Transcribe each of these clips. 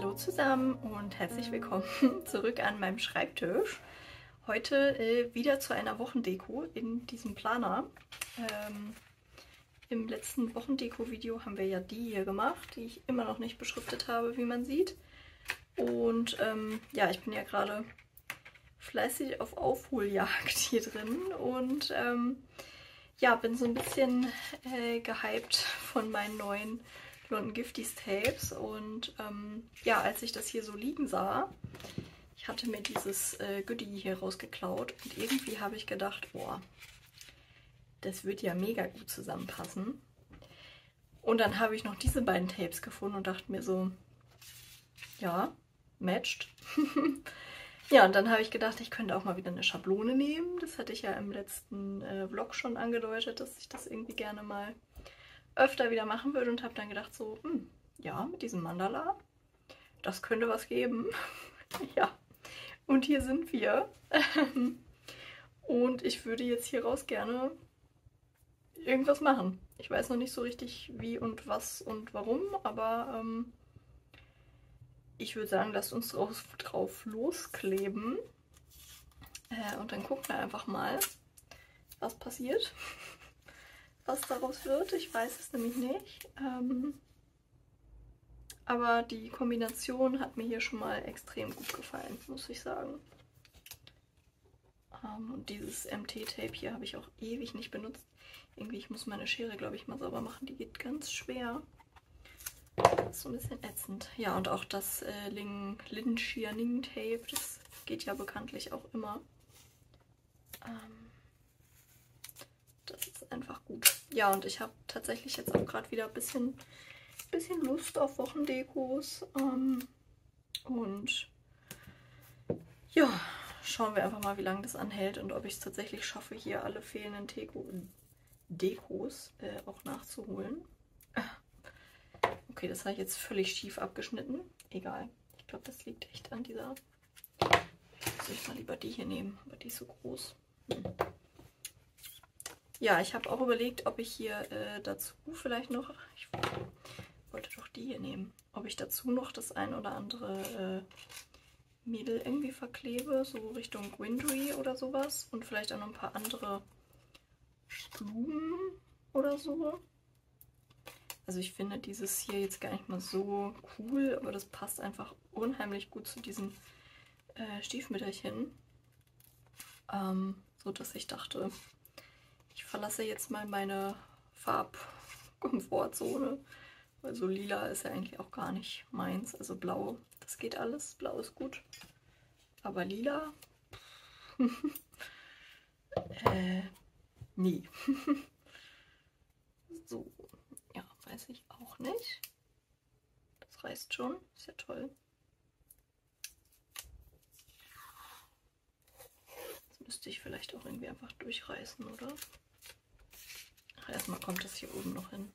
Hallo zusammen und herzlich willkommen zurück an meinem Schreibtisch. Heute äh, wieder zu einer Wochendeko in diesem Planer. Ähm, Im letzten Wochendeko-Video haben wir ja die hier gemacht, die ich immer noch nicht beschriftet habe, wie man sieht. Und ähm, ja, ich bin ja gerade fleißig auf Aufholjagd hier drin und ähm, ja, bin so ein bisschen äh, gehypt von meinen neuen London Gifties Tapes und ähm, ja, als ich das hier so liegen sah, ich hatte mir dieses äh, Goodie hier rausgeklaut und irgendwie habe ich gedacht, boah, das wird ja mega gut zusammenpassen. Und dann habe ich noch diese beiden Tapes gefunden und dachte mir so, ja, matched. ja, und dann habe ich gedacht, ich könnte auch mal wieder eine Schablone nehmen. Das hatte ich ja im letzten äh, Vlog schon angedeutet, dass ich das irgendwie gerne mal öfter wieder machen würde und habe dann gedacht so, hm, ja, mit diesem Mandala, das könnte was geben. ja, und hier sind wir. und ich würde jetzt hieraus gerne irgendwas machen. Ich weiß noch nicht so richtig wie und was und warum, aber ähm, ich würde sagen, lasst uns drauf, drauf loskleben. Äh, und dann gucken wir einfach mal, was passiert was daraus wird. Ich weiß es nämlich nicht. Ähm, aber die Kombination hat mir hier schon mal extrem gut gefallen, muss ich sagen. Ähm, und dieses MT-Tape hier habe ich auch ewig nicht benutzt. Irgendwie, ich muss meine Schere, glaube ich, mal sauber machen. Die geht ganz schwer. So ein bisschen ätzend. Ja, und auch das äh, Lin Shearing Tape, das geht ja bekanntlich auch immer. Ähm, das ist einfach gut. Ja, und ich habe tatsächlich jetzt auch gerade wieder ein bisschen, bisschen Lust auf Wochendekos. Ähm, und ja, schauen wir einfach mal, wie lange das anhält und ob ich es tatsächlich schaffe, hier alle fehlenden Deko Dekos äh, auch nachzuholen. Okay, das habe ich jetzt völlig schief abgeschnitten. Egal. Ich glaube, das liegt echt an dieser... Soll ich mal lieber die hier nehmen, aber die ist so groß. Hm. Ja, ich habe auch überlegt, ob ich hier äh, dazu vielleicht noch, ich wollte doch die hier nehmen, ob ich dazu noch das ein oder andere äh, Mädel irgendwie verklebe, so Richtung Windry oder sowas und vielleicht auch noch ein paar andere Blumen oder so. Also ich finde dieses hier jetzt gar nicht mal so cool, aber das passt einfach unheimlich gut zu diesen äh, Stiefmütterchen. Ähm, so dass ich dachte, ich verlasse jetzt mal meine Farbkomfortzone. Weil so lila ist ja eigentlich auch gar nicht meins. Also blau, das geht alles. Blau ist gut. Aber lila? äh, nie. so, ja, weiß ich auch nicht. Das reißt schon. Ist ja toll. Das müsste ich vielleicht auch irgendwie einfach durchreißen, oder? Erstmal kommt das hier oben noch hin.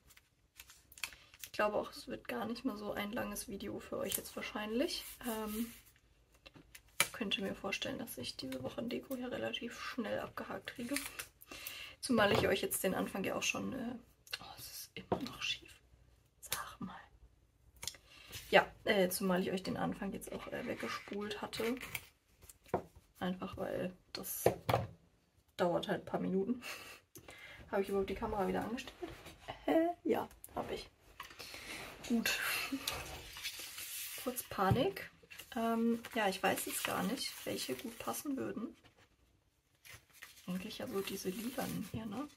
Ich glaube auch, es wird gar nicht mal so ein langes Video für euch jetzt wahrscheinlich. Ähm, könnte mir vorstellen, dass ich diese Woche Deko hier relativ schnell abgehakt kriege. Zumal ich euch jetzt den Anfang ja auch schon... Äh, oh, es ist immer noch schief. Sag mal. Ja, äh, zumal ich euch den Anfang jetzt auch äh, weggespult hatte. Einfach weil das dauert halt ein paar Minuten. Habe ich überhaupt die Kamera wieder angestellt? Äh, ja, habe ich. Gut. Kurz Panik. Ähm, ja, ich weiß jetzt gar nicht, welche gut passen würden. Eigentlich ja so diese Lilanen hier, ne?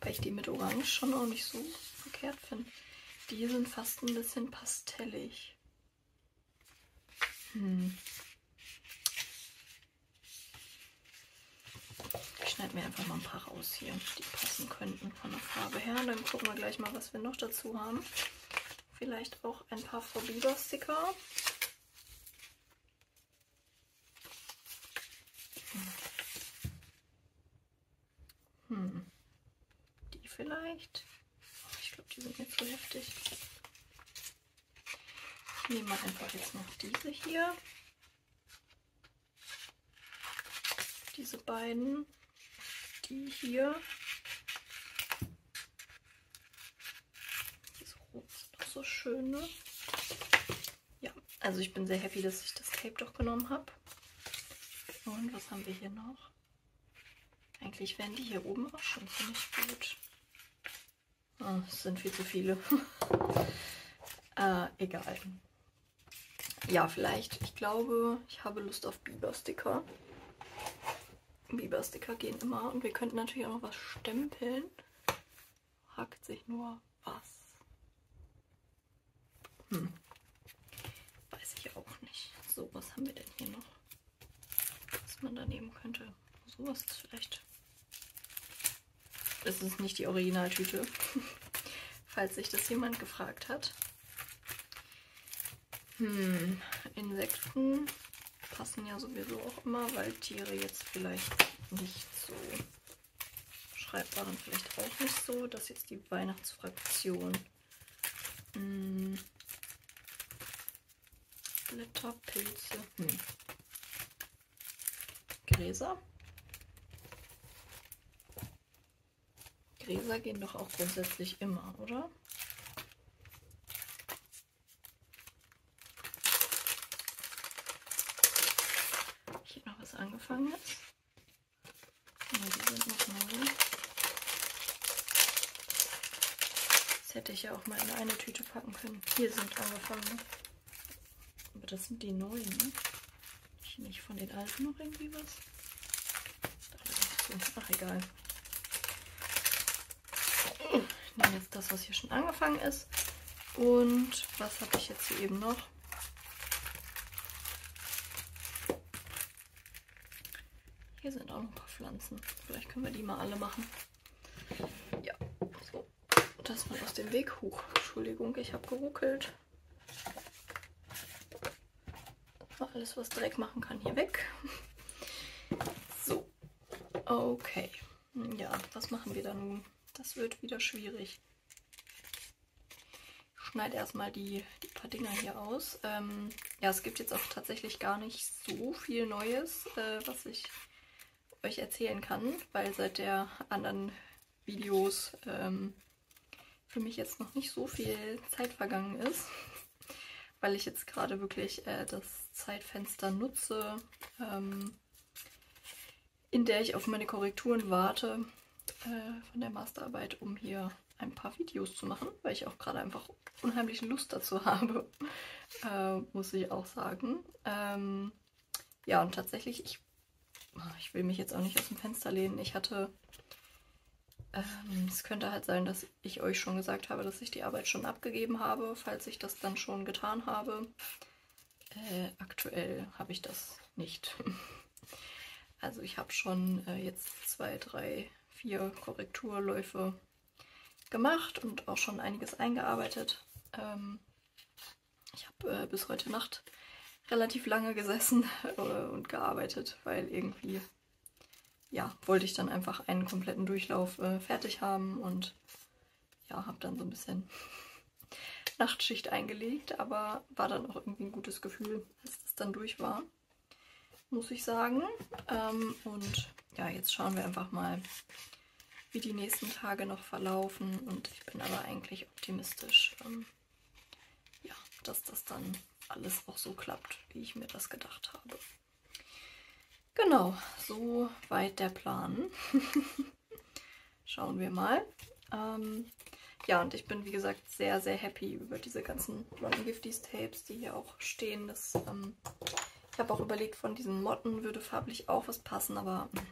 Weil ich die mit Orange schon auch nicht so verkehrt finde. Die sind fast ein bisschen pastellig. Hm. Schneide mir einfach mal ein paar raus hier, die passen könnten von der Farbe her. Dann gucken wir gleich mal, was wir noch dazu haben. Vielleicht auch ein paar Vorbiber-Sticker. Hm. Die vielleicht. Ich glaube, die sind jetzt so heftig. Ich nehme mal einfach jetzt noch diese hier. Diese beiden die hier. Diese Rot doch so schön, ne? Also ich bin sehr happy, dass ich das Tape doch genommen habe. Und was haben wir hier noch? Eigentlich wären die hier oben auch schon ziemlich gut. Oh, es sind viel zu viele. äh, egal. Ja, vielleicht. Ich glaube, ich habe Lust auf Biber-Sticker. Biber-Sticker gehen immer. Und wir könnten natürlich auch noch was stempeln. Hakt sich nur was. Hm. Weiß ich auch nicht. So, was haben wir denn hier noch? Was man da nehmen könnte. Sowas ist vielleicht. Das ist nicht die Originaltüte. Falls sich das jemand gefragt hat. Hm, Insekten passen ja sowieso auch immer, weil Tiere jetzt vielleicht nicht so schreibbar und vielleicht auch nicht so. Das ist jetzt die Weihnachtsfraktion. Hm. Blätter, Pilze. Hm. Gräser. Gräser gehen doch auch grundsätzlich immer, oder? Hier noch was angefangen ist. Ja, die sind noch neu. Das hätte ich ja auch mal in eine Tüte packen können. Hier sind angefangen. Aber das sind die neuen, ne? Nicht von den alten noch irgendwie was? Ach, egal. Ich nehme jetzt das, was hier schon angefangen ist. Und was habe ich jetzt hier eben noch? Hier sind auch noch ein paar Pflanzen. Vielleicht können wir die mal alle machen. Mal aus dem Weg. Huch, Entschuldigung, ich habe geruckelt. Alles, was Dreck machen kann, hier weg. So. Okay. Ja, was machen wir da nun? Das wird wieder schwierig. Ich schneide erstmal die, die paar Dinger hier aus. Ähm, ja, es gibt jetzt auch tatsächlich gar nicht so viel Neues, äh, was ich euch erzählen kann, weil seit der anderen Videos ähm, für mich jetzt noch nicht so viel Zeit vergangen ist weil ich jetzt gerade wirklich äh, das Zeitfenster nutze, ähm, in der ich auf meine Korrekturen warte äh, von der Masterarbeit, um hier ein paar Videos zu machen, weil ich auch gerade einfach unheimlich Lust dazu habe, äh, muss ich auch sagen. Ähm, ja, und tatsächlich, ich, ich will mich jetzt auch nicht aus dem Fenster lehnen. Ich hatte ähm, es könnte halt sein, dass ich euch schon gesagt habe, dass ich die Arbeit schon abgegeben habe, falls ich das dann schon getan habe. Äh, aktuell habe ich das nicht. Also ich habe schon äh, jetzt zwei, drei, vier Korrekturläufe gemacht und auch schon einiges eingearbeitet. Ähm, ich habe äh, bis heute Nacht relativ lange gesessen äh, und gearbeitet, weil irgendwie ja, wollte ich dann einfach einen kompletten Durchlauf äh, fertig haben und ja, habe dann so ein bisschen Nachtschicht eingelegt, aber war dann auch irgendwie ein gutes Gefühl, als das dann durch war, muss ich sagen. Ähm, und ja, jetzt schauen wir einfach mal, wie die nächsten Tage noch verlaufen und ich bin aber eigentlich optimistisch, ähm, ja, dass das dann alles auch so klappt, wie ich mir das gedacht habe. Genau, so weit der Plan. Schauen wir mal. Ähm, ja, und ich bin wie gesagt sehr, sehr happy über diese ganzen London Gifties Tapes, die hier auch stehen. Das, ähm, ich habe auch überlegt, von diesen Motten würde farblich auch was passen, aber hm,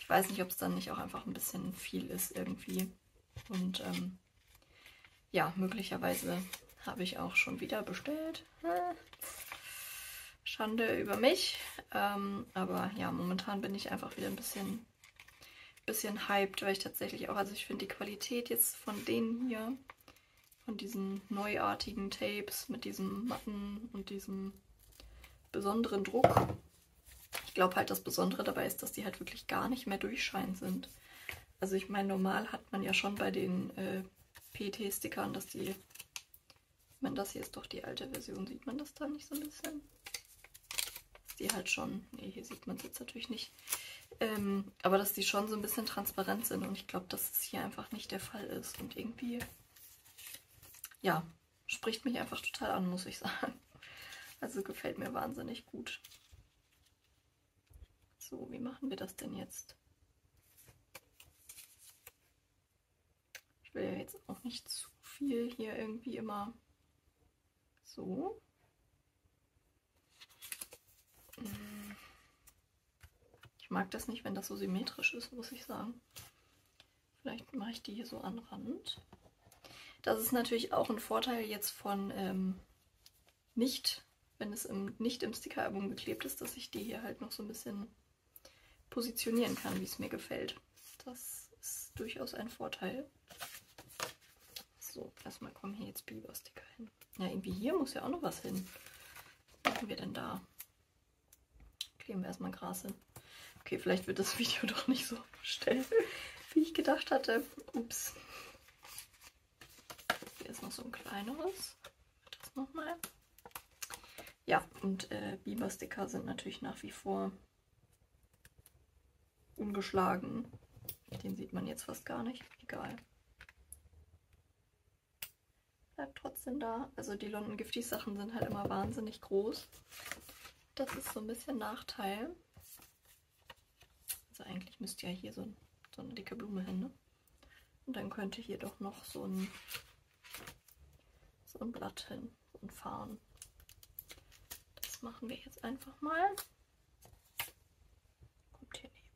ich weiß nicht, ob es dann nicht auch einfach ein bisschen viel ist irgendwie. Und ähm, ja, möglicherweise habe ich auch schon wieder bestellt. Schande über mich. Ähm, aber ja, momentan bin ich einfach wieder ein bisschen, bisschen hyped, weil ich tatsächlich auch, also ich finde die Qualität jetzt von denen hier, von diesen neuartigen Tapes mit diesem matten und diesem besonderen Druck. Ich glaube halt, das Besondere dabei ist, dass die halt wirklich gar nicht mehr durchscheinend sind. Also ich meine, normal hat man ja schon bei den äh, PT-Stickern, dass die... Ich meine, das hier ist doch die alte Version. Sieht man das da nicht so ein bisschen? Die halt schon, nee, hier sieht man es jetzt natürlich nicht, ähm, aber dass die schon so ein bisschen transparent sind und ich glaube, dass es hier einfach nicht der Fall ist und irgendwie, ja, spricht mich einfach total an, muss ich sagen. Also gefällt mir wahnsinnig gut. So, wie machen wir das denn jetzt? Ich will ja jetzt auch nicht zu viel hier irgendwie immer so. Ich mag das nicht, wenn das so symmetrisch ist, muss ich sagen. Vielleicht mache ich die hier so an Rand. Das ist natürlich auch ein Vorteil jetzt von ähm, nicht, wenn es im, nicht im Stickeralbum geklebt ist, dass ich die hier halt noch so ein bisschen positionieren kann, wie es mir gefällt. Das ist durchaus ein Vorteil. So, erstmal kommen hier jetzt Biber-Sticker hin. Ja, irgendwie hier muss ja auch noch was hin. Was machen wir denn da? Kleben wir erstmal Gras hin. Okay, vielleicht wird das Video doch nicht so schnell, wie ich gedacht hatte. Ups. Hier ist noch so ein kleineres. Das nochmal. Ja, und äh, Biber-Sticker sind natürlich nach wie vor ungeschlagen. Den sieht man jetzt fast gar nicht. Egal. Bleibt trotzdem da. Also die London Gifty Sachen sind halt immer wahnsinnig groß. Das ist so ein bisschen Nachteil. Also eigentlich müsste ja hier so, so eine dicke Blume hin. Ne? Und dann könnte hier doch noch so ein, so ein Blatt hin, ein Farn. Das machen wir jetzt einfach mal. Kommt hier neben.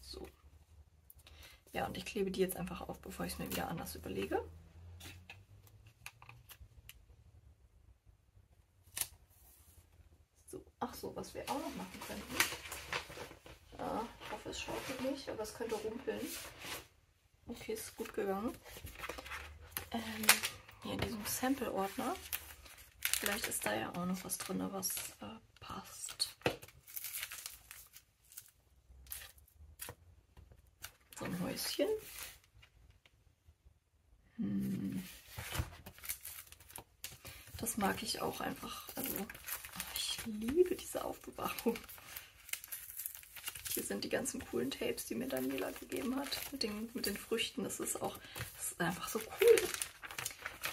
So. Ja, und ich klebe die jetzt einfach auf, bevor ich es mir wieder anders überlege. So, ach so, was wir auch noch machen könnten. Ja, ich hoffe, es schaukelt nicht, aber es könnte rumpeln. Okay, ist gut gegangen. Ähm, hier in diesem Sample-Ordner. Vielleicht ist da ja auch noch was drin, was äh, passt. So ein Häuschen. Hm. Das mag ich auch einfach. Also, liebe diese Aufbewahrung. Hier sind die ganzen coolen Tapes, die mir Daniela gegeben hat. Mit den, mit den Früchten. Das ist auch das ist einfach so cool.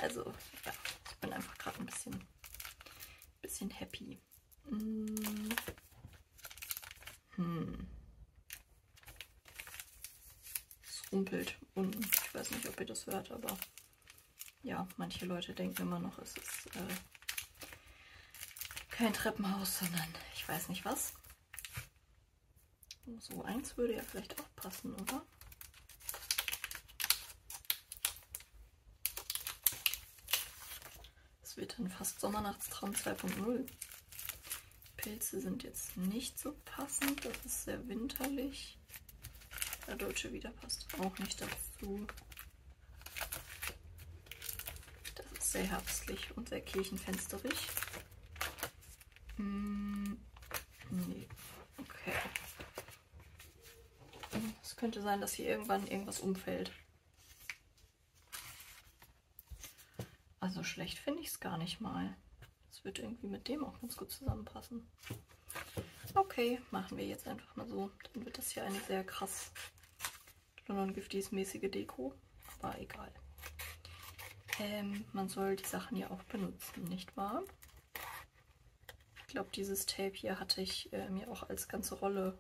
Also, ja, ich bin einfach gerade ein bisschen, bisschen happy. Hm. Hm. Es rumpelt unten. Ich weiß nicht, ob ihr das hört, aber ja, manche Leute denken immer noch, es ist äh, kein Treppenhaus, sondern ich weiß nicht was. So eins würde ja vielleicht auch passen, oder? Es wird dann fast Sommernachtstraum 2.0. Pilze sind jetzt nicht so passend. Das ist sehr winterlich. Der Deutsche wieder passt auch nicht dazu. Das ist sehr herbstlich und sehr kirchenfensterig. Hm, nee. Okay. Es könnte sein, dass hier irgendwann irgendwas umfällt. Also schlecht finde ich es gar nicht mal. Das wird irgendwie mit dem auch ganz gut zusammenpassen. Okay, machen wir jetzt einfach mal so. Dann wird das hier eine sehr krass London Gifties mäßige Deko. Aber egal. Ähm, man soll die Sachen ja auch benutzen, nicht wahr? Glaube, dieses Tape hier hatte ich äh, mir auch als ganze Rolle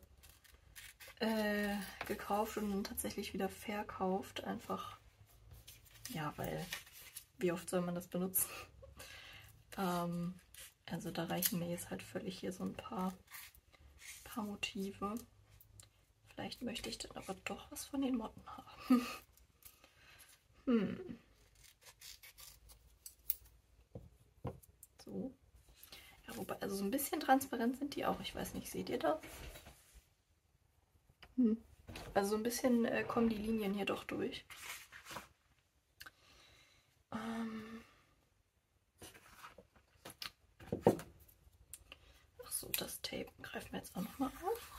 äh, gekauft und dann tatsächlich wieder verkauft. Einfach, ja, weil wie oft soll man das benutzen? ähm, also da reichen mir jetzt halt völlig hier so ein paar, paar Motive. Vielleicht möchte ich dann aber doch was von den Motten haben. hm. So. Wobei, also so ein bisschen transparent sind die auch. Ich weiß nicht, seht ihr das? Hm. Also so ein bisschen äh, kommen die Linien hier doch durch. Ähm. Ach so, das Tape greifen wir jetzt auch nochmal auf.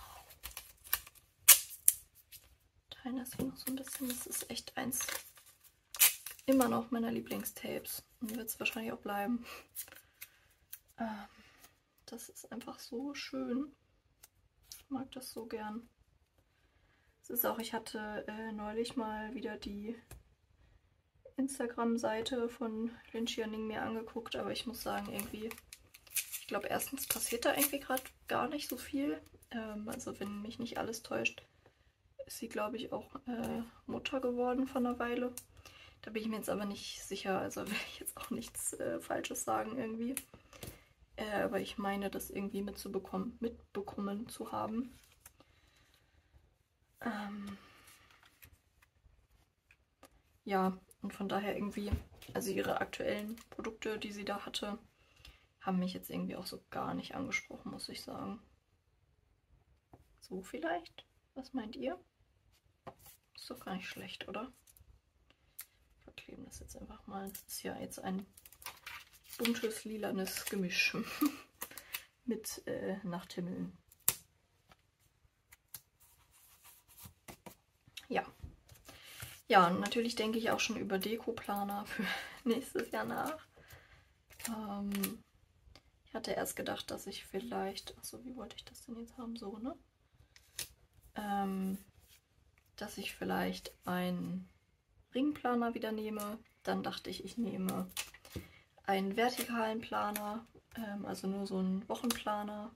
Teilen das hier noch so ein bisschen. Das ist echt eins immer noch meiner Lieblingstapes. Und wird es wahrscheinlich auch bleiben. Ähm, das ist einfach so schön. Ich mag das so gern. Es ist auch, ich hatte äh, neulich mal wieder die Instagram-Seite von Lin Xianing mir angeguckt, aber ich muss sagen, irgendwie, ich glaube, erstens passiert da irgendwie gerade gar nicht so viel. Ähm, also wenn mich nicht alles täuscht, ist sie, glaube ich, auch äh, Mutter geworden von einer Weile. Da bin ich mir jetzt aber nicht sicher, also will ich jetzt auch nichts äh, Falsches sagen irgendwie. Äh, aber ich meine, das irgendwie mitzubekommen, mitbekommen zu haben. Ähm ja, und von daher irgendwie, also ihre aktuellen Produkte, die sie da hatte, haben mich jetzt irgendwie auch so gar nicht angesprochen, muss ich sagen. So vielleicht? Was meint ihr? Ist doch gar nicht schlecht, oder? Verkleben das jetzt einfach mal. Das ist ja jetzt ein buntes, lilanes Gemisch mit äh, Nachthimmeln. Ja. Ja, und natürlich denke ich auch schon über Dekoplaner für nächstes Jahr nach. Ähm, ich hatte erst gedacht, dass ich vielleicht, achso, wie wollte ich das denn jetzt haben? So, ne? Ähm, dass ich vielleicht einen Ringplaner wieder nehme. Dann dachte ich, ich nehme einen vertikalen Planer, ähm, also nur so einen Wochenplaner,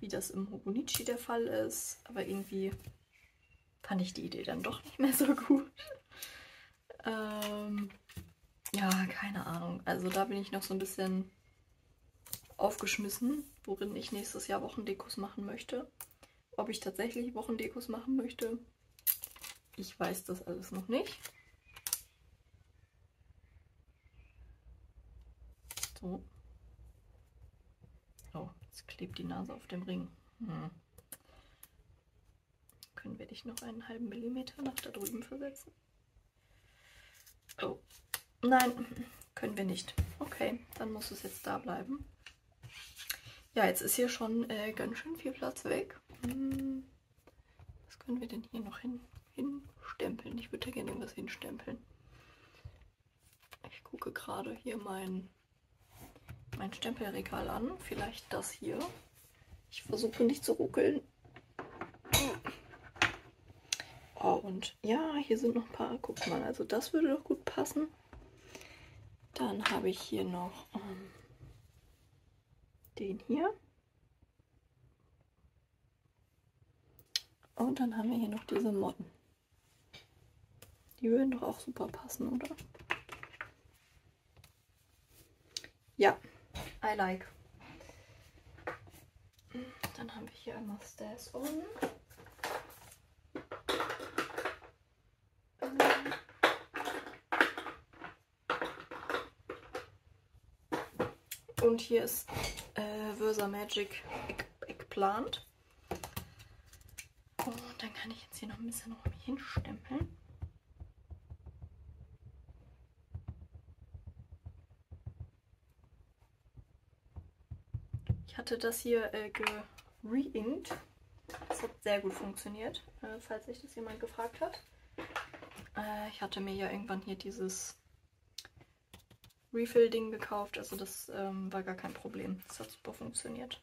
wie das im Hobonichi der Fall ist. Aber irgendwie fand ich die Idee dann doch nicht mehr so gut. Ähm, ja, keine Ahnung. Also da bin ich noch so ein bisschen aufgeschmissen, worin ich nächstes Jahr Wochendekos machen möchte. Ob ich tatsächlich Wochendekos machen möchte, ich weiß das alles noch nicht. So. Oh, jetzt klebt die Nase auf dem Ring. Hm. Können wir dich noch einen halben Millimeter nach da drüben versetzen? Oh, nein, können wir nicht. Okay, dann muss es jetzt da bleiben. Ja, jetzt ist hier schon äh, ganz schön viel Platz weg. Hm. Was können wir denn hier noch hin, hinstempeln? Ich würde gerne irgendwas hinstempeln. Ich gucke gerade hier mein, mein Stempelregal an. Vielleicht das hier. Ich versuche nicht zu ruckeln. Oh, und ja, hier sind noch ein paar. Guck mal, also das würde doch gut passen. Dann habe ich hier noch ähm, den hier. Und dann haben wir hier noch diese Motten. Die würden doch auch super passen, oder? Ja, I like. Dann haben wir hier einmal Stairs On. Und hier ist äh, Versa Magic Eggplant. Und dann kann ich jetzt hier noch ein bisschen rum hinstempeln. Hatte das hier äh, gere-inkt. Das hat sehr gut funktioniert, äh, falls sich das jemand gefragt hat. Äh, ich hatte mir ja irgendwann hier dieses Refill-Ding gekauft. Also das ähm, war gar kein Problem. Das hat super funktioniert.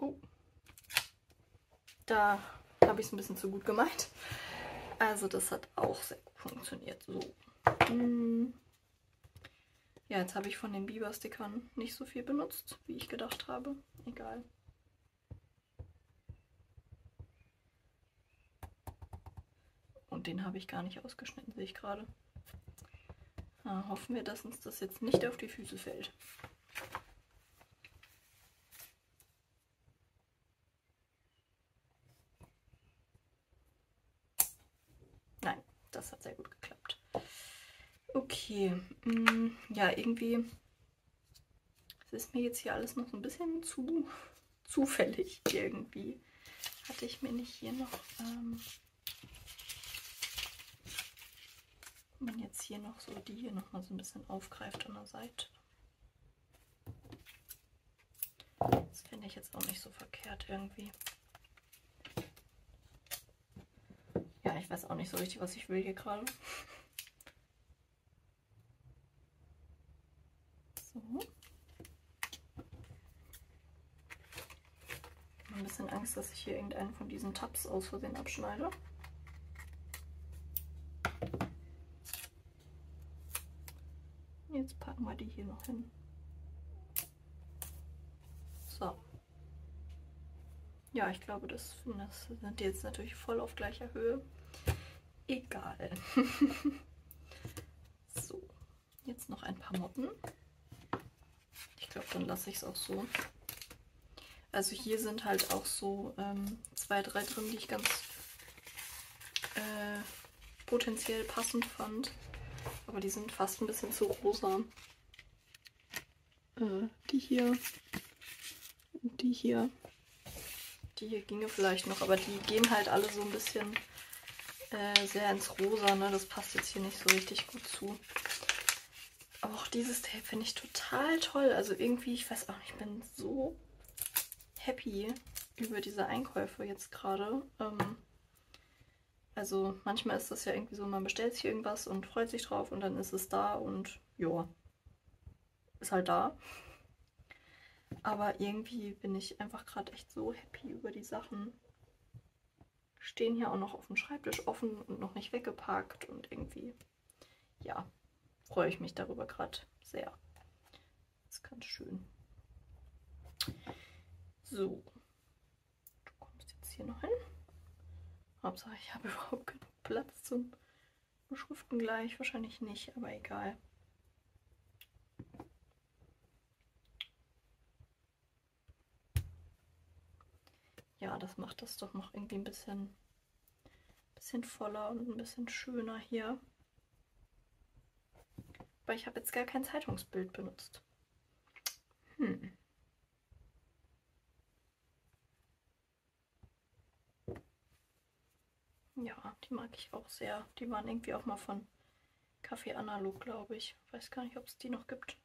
Oh. Da habe ich es ein bisschen zu gut gemeint. Also das hat auch sehr gut funktioniert. So. Hm. Ja, jetzt habe ich von den Biber-Stickern nicht so viel benutzt, wie ich gedacht habe. Egal. Und den habe ich gar nicht ausgeschnitten, sehe ich gerade. Ah, hoffen wir, dass uns das jetzt nicht auf die Füße fällt. Nein, das hat sehr gut geklappt. Okay, mm, ja, irgendwie es ist mir jetzt hier alles noch so ein bisschen zu zufällig irgendwie. Hatte ich mir nicht hier noch ähm, man jetzt hier noch so die hier noch mal so ein bisschen aufgreift an der Seite. Das finde ich jetzt auch nicht so verkehrt irgendwie. Ja, ich weiß auch nicht so richtig, was ich will hier gerade. So. bisschen Angst, dass ich hier irgendeinen von diesen Tabs aus Versehen abschneide. Jetzt packen wir die hier noch hin. So. Ja, ich glaube, das, das sind jetzt natürlich voll auf gleicher Höhe. Egal. so, jetzt noch ein paar Motten. Glaube, dann lasse ich es auch so. Also hier sind halt auch so ähm, zwei, drei drin, die ich ganz äh, potenziell passend fand. Aber die sind fast ein bisschen zu rosa. Äh, die hier und die hier. Die hier ginge vielleicht noch, aber die gehen halt alle so ein bisschen äh, sehr ins Rosa. Ne? Das passt jetzt hier nicht so richtig gut zu. Dieses Tape finde ich total toll. Also irgendwie, ich weiß auch nicht, ich bin so happy über diese Einkäufe jetzt gerade. Ähm, also manchmal ist das ja irgendwie so, man bestellt sich irgendwas und freut sich drauf und dann ist es da und ja, ist halt da. Aber irgendwie bin ich einfach gerade echt so happy über die Sachen. Stehen hier auch noch auf dem Schreibtisch offen und noch nicht weggepackt und irgendwie, ja, freue ich mich darüber gerade sehr. Das ist ganz schön. So, du kommst jetzt hier noch hin. Hauptsache, ich habe überhaupt genug Platz zum Beschriften gleich. Wahrscheinlich nicht, aber egal. Ja, das macht das doch noch irgendwie ein bisschen, bisschen voller und ein bisschen schöner hier. Weil ich habe jetzt gar kein Zeitungsbild benutzt. Hm. Ja, die mag ich auch sehr. Die waren irgendwie auch mal von Café Analog, glaube ich. Weiß gar nicht, ob es die noch gibt.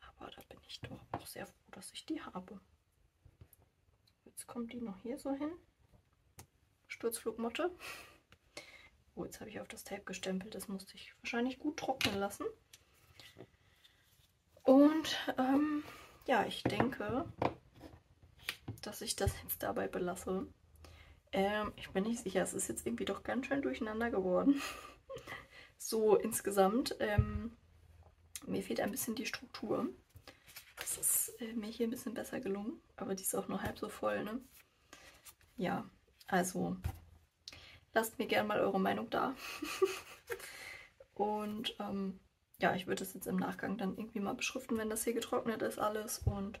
Aber da bin ich doch auch sehr froh, dass ich die habe. Jetzt kommt die noch hier so hin. Sturzflugmotte. Oh, jetzt habe ich auf das Tape gestempelt. Das musste ich wahrscheinlich gut trocknen lassen. Und ähm, ja, ich denke, dass ich das jetzt dabei belasse. Ähm, ich bin nicht sicher, es ist jetzt irgendwie doch ganz schön durcheinander geworden. so insgesamt. Ähm, mir fehlt ein bisschen die Struktur. Das ist äh, mir hier ein bisschen besser gelungen, aber die ist auch nur halb so voll, ne? Ja, also lasst mir gerne mal eure Meinung da. Und ähm, ja, ich würde es jetzt im Nachgang dann irgendwie mal beschriften, wenn das hier getrocknet ist alles. Und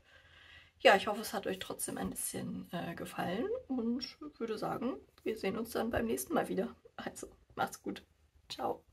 ja, ich hoffe, es hat euch trotzdem ein bisschen äh, gefallen und würde sagen, wir sehen uns dann beim nächsten Mal wieder. Also, macht's gut. Ciao.